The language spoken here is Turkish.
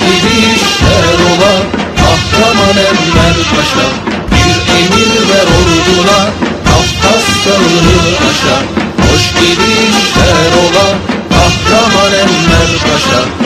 gidişler ola Kahraman Enver Paşa Bir emir ver orduna Kafkas dağını aşa Hoş gidişler ola Kahraman Enver Paşa.